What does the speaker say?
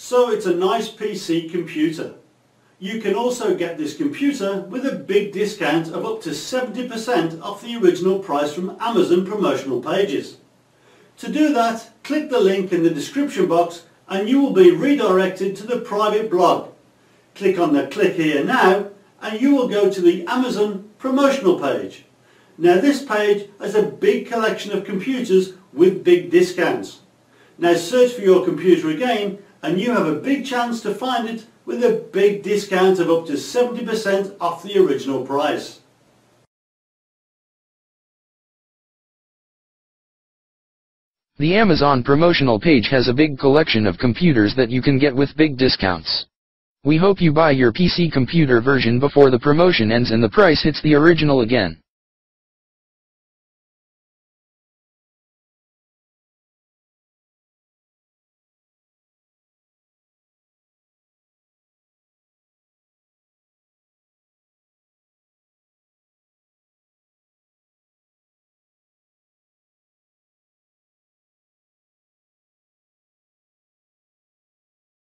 So it's a nice PC computer. You can also get this computer with a big discount of up to 70% off the original price from Amazon promotional pages. To do that, click the link in the description box and you will be redirected to the private blog. Click on the click here now and you will go to the Amazon promotional page. Now this page has a big collection of computers with big discounts. Now search for your computer again and you have a big chance to find it with a big discount of up to 70% off the original price. The Amazon promotional page has a big collection of computers that you can get with big discounts. We hope you buy your PC computer version before the promotion ends and the price hits the original again.